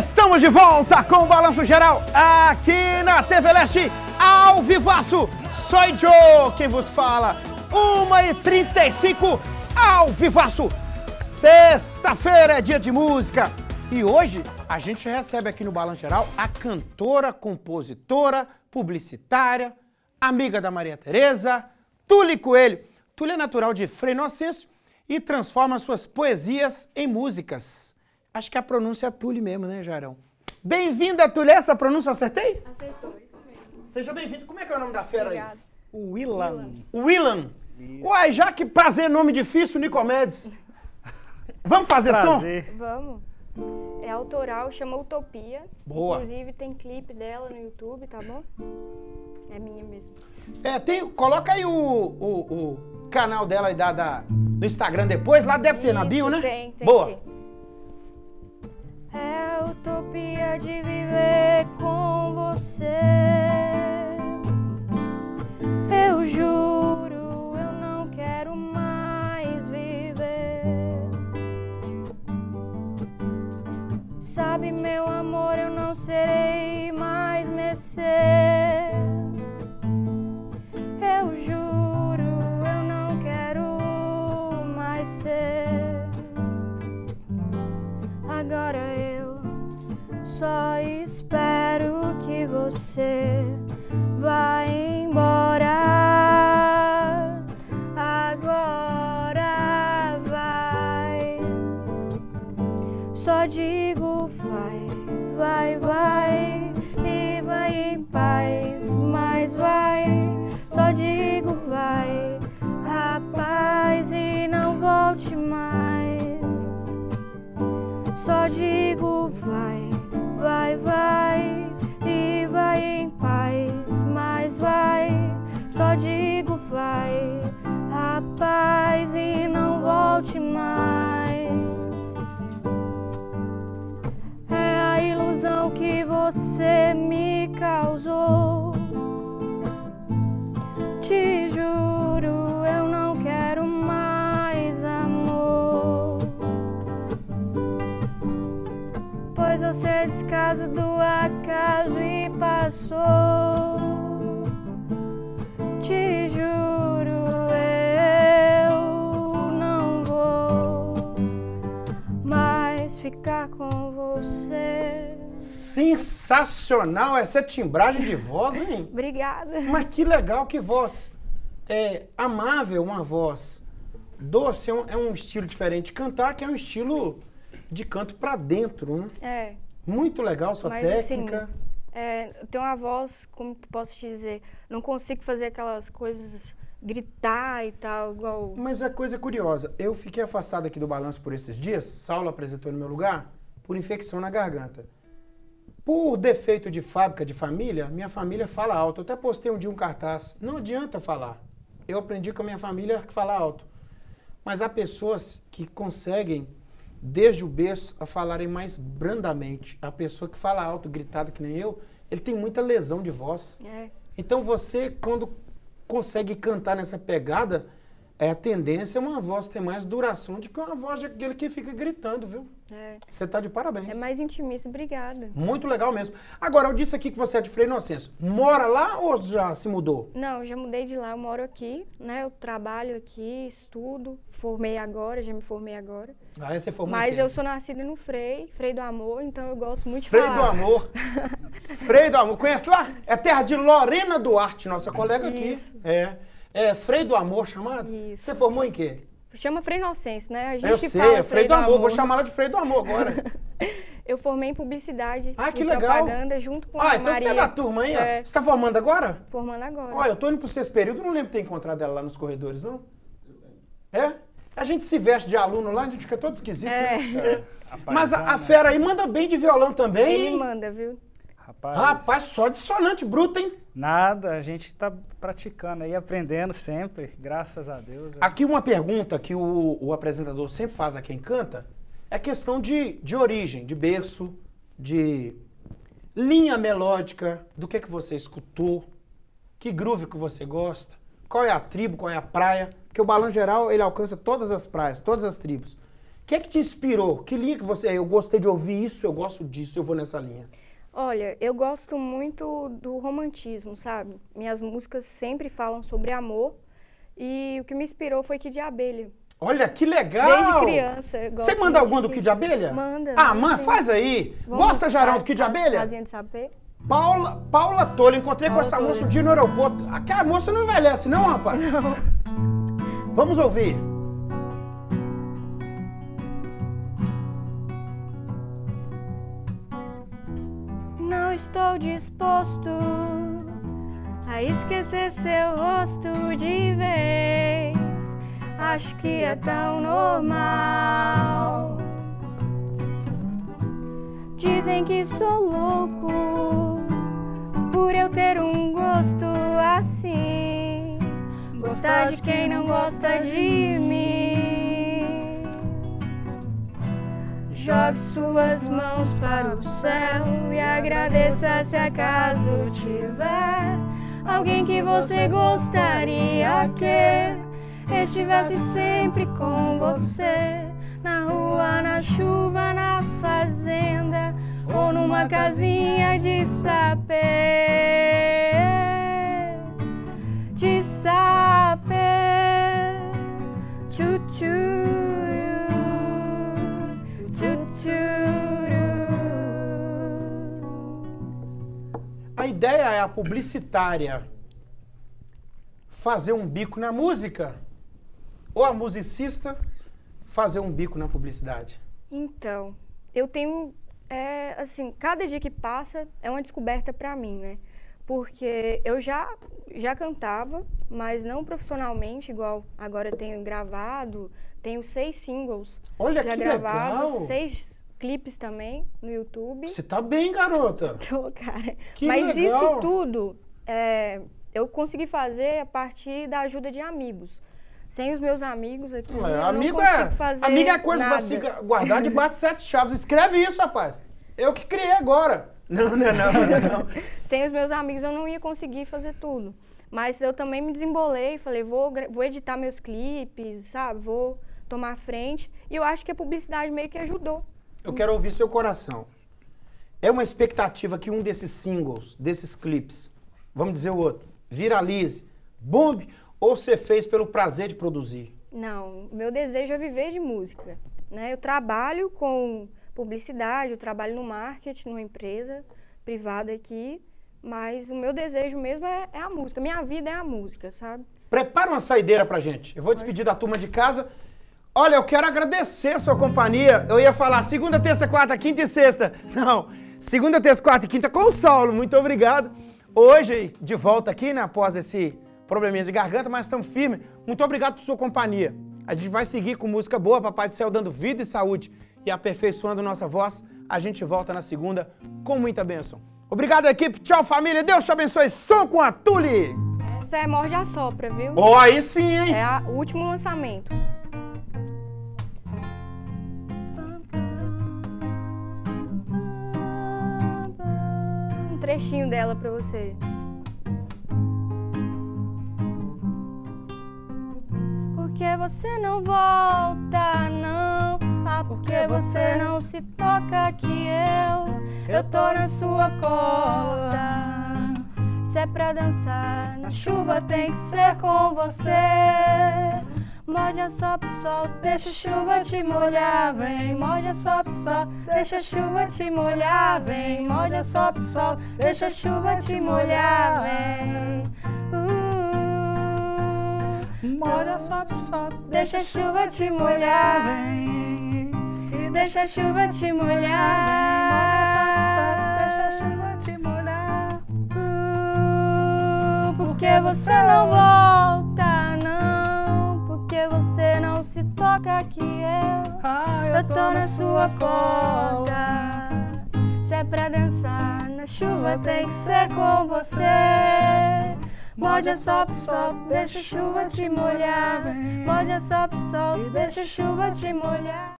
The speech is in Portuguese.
Estamos de volta com o Balanço Geral aqui na TV Leste ao vivaço. Sou Joe quem vos fala. 1h35 ao vivaço. Sexta-feira é dia de música. E hoje a gente recebe aqui no Balanço Geral a cantora, compositora, publicitária, amiga da Maria Tereza, Tule Coelho. Tule é natural de Frei Inocêncio e transforma suas poesias em músicas. Acho que a pronúncia é Tule mesmo, né, Jarão? Bem-vinda, Tule. Essa pronúncia eu acertei? Acertou, isso mesmo. Seja bem-vindo. Como é que é o nome da fera Obrigada. aí? O Willan. Willan. Uai, já que prazer, nome difícil, Nicomedes. Vamos fazer som? Prazer. Vamos. É autoral, chama Utopia. Boa. Inclusive tem clipe dela no YouTube, tá bom? É minha mesmo. É, tem, coloca aí o, o, o canal dela aí da, da- do Instagram depois. Lá deve ter na Isso, bio, né? Tem, tem Boa. sim. Utopia de viver com você. Eu juro, eu não quero mais viver. Sabe, meu amor, eu não serei mais merecer. Eu juro, eu não quero mais ser. Agora só espero que você vá embora. Agora vai. Só digo vai, vai, vai e vai em paz, mas vai. Só digo vai, rapaz, e não volte mais. Só digo vai, vai, vai e vai em paz, mas vai. Só digo vai, rapaz, e não volte mais. É a ilusão que você me causou. Te juro, você descaso do acaso e passou. Te juro, eu não vou mais ficar com você. Sensacional essa timbragem de voz, hein? Obrigada. Mas que legal, que voz é amável, uma voz doce, é um, é um estilo diferente de cantar, que é um estilo de canto pra dentro, né? É, Muito legal sua Mas, técnica. assim, é, eu tenho uma voz, como posso dizer, não consigo fazer aquelas coisas, gritar e tal, igual. Mas é coisa curiosa, eu fiquei afastado aqui do balanço por esses dias, Saulo apresentou no meu lugar, por infecção na garganta. Por defeito de fábrica, de família, minha família fala alto. Eu até postei um dia um cartaz. Não adianta falar. Eu aprendi com a minha família que falar alto. Mas há pessoas que conseguem, desde o berço, a falarem mais brandamente. A pessoa que fala alto, gritada que nem eu, ele tem muita lesão de voz. É, Então você, quando consegue cantar nessa pegada, é, a tendência é uma voz ter mais duração do que uma voz daquele que fica gritando, viu? é, Você tá de parabéns. é mais intimista, obrigada. Muito legal mesmo. Agora, eu disse aqui que você é de Frei Inocêncio. Mora lá ou já se mudou? Não, já mudei de lá, eu moro aqui, né? Eu trabalho aqui, estudo, formei agora, já me formei agora. Aí você formou Mas eu sou nascida no Frei, Frei do Amor, então eu gosto muito de Frei falar. do Amor. Frei do Amor. Conhece lá? É terra de Lorena Duarte, nossa colega aqui. Isso. É. É Frei do Amor chamado? Isso. Você formou em quê? Chama Frei Inocêncio, né? A gente Eu sei, fala é Frei do Amor. Vou chamar ela de Frei do Amor agora. Eu formei em publicidade Ah, que legal. propaganda junto com Ah, a então Maria. você é da turma aí, ó. É. Você tá formando agora? Formando agora. Olha, eu tô indo pro sexto período, não lembro de ter encontrado ela lá nos corredores, não? É? A gente se veste de aluno lá, a gente fica todo esquisito, É. né? Mas a, a Paisana. fera aí manda bem de violão também. Ele hein? manda, viu? Rapaz, Rapaz, só dissonante bruto, hein? nada, a gente tá praticando aí, aprendendo sempre, graças a Deus. Aqui uma pergunta que o, o apresentador sempre faz a quem canta é questão de, de origem, de berço, de linha melódica, do que, que você escutou, que groove que você gosta, qual é a tribo, qual é a praia, porque o Balão Geral ele alcança todas as praias, todas as tribos. que é que te inspirou? Que linha que você. Eu gostei de ouvir isso, eu gosto disso, eu vou nessa linha. Olha, eu gosto muito do romantismo, sabe? Minhas músicas sempre falam sobre amor. E o que me inspirou foi Kid de Abelha. Olha, que legal! Desde criança. Você manda alguma do Kid de Abelha? Manda. Ah, man, sim. faz aí. Vamos Gosta, Jarão, do Kid de Abelha? Casinha de sapê? Paula, Paula Tolo, encontrei com Paula essa Tolo. moça um dia no aeroporto. Aquela moça não envelhece, não, rapaz? Não. Vamos ouvir. Estou disposto a esquecer seu rosto de vez. Acho que é tão normal. Dizem que sou louco por eu ter um gosto assim. Gostar de quem não gosta de mim. Jogue suas mãos para o céu e agradeça se acaso tiver alguém que você gostaria que estivesse sempre com você. Na rua, na chuva, na fazenda ou numa casinha de sapê. De sapê. A publicitária fazer um bico na música ou a musicista fazer um bico na publicidade? Então, eu tenho, é, assim, cada dia que passa é uma descoberta pra mim, né? Porque eu já, já cantava, mas não profissionalmente, igual agora tenho gravado, tenho seis singles Olha já que gravados, legal! seis clipes também no YouTube. Você tá bem, garota. Tô, cara. Que Mas legal. isso tudo é, eu consegui fazer a partir da ajuda de amigos. Sem os meus amigos aqui, eu amigo não consigo é, fazer amigo é coisa pra nada. se guardar debaixo de sete chaves. Escreve isso, rapaz. Eu que criei agora. Não, não, não, não, não. Sem os meus amigos eu não ia conseguir fazer tudo. Mas eu também me desembolei, falei, vou, vou editar meus clipes, sabe? Vou tomar frente. E eu acho que a publicidade meio que ajudou. Eu quero ouvir seu coração. É uma expectativa que um desses singles, desses clipes, vamos dizer o outro, viralize, bombe, ou você fez pelo prazer de produzir? Não, meu desejo é viver de música. Né? Eu trabalho com publicidade, eu trabalho no marketing, numa empresa privada aqui, mas o meu desejo mesmo é, é a música. Minha vida é a música, sabe? Prepara uma saideira pra gente. Eu vou despedir da turma de casa. Olha, eu quero agradecer a sua companhia. Eu ia falar segunda, terça, quarta, quinta e sexta. Não, segunda, terça, quarta e quinta com o Saulo. Muito obrigado. Hoje, de volta aqui, né, após esse probleminha de garganta, mas estamos firmes. Muito obrigado por sua companhia. A gente vai seguir com música boa, Papai do Céu dando vida e saúde e aperfeiçoando nossa voz. A gente volta na segunda com muita bênção. Obrigado, equipe. Tchau, família. Deus te abençoe. Som com a Tule. Essa é Morde a Sopra, viu? Ó, aí sim, hein? É o último lançamento. Trechinho dela pra você. Porque você não volta, não. Ah, porque você não se toca que eu, eu tô na sua cola. Se é pra dançar na chuva, tem que ser com você. Morde a sopra o sol, deixa a chuva te molhar, vem. Morde a sopra o sol, deixa a chuva te molhar, vem. Morde a sopra o sol, deixa a chuva te molhar, vem. Uh, Mora só, só, deixa a chuva te molhar, vem. vem. Deixa a chuva te molhar. deixa a chuva te molhar. Porque você não volta, não se toca que eu, Ah, eu tô na sua cola. Se é pra dançar na chuva, tem que ser com você. Morde a sopra o sol, deixa a chuva te molhar. Morde a sopra o sol, deixa a chuva te molhar.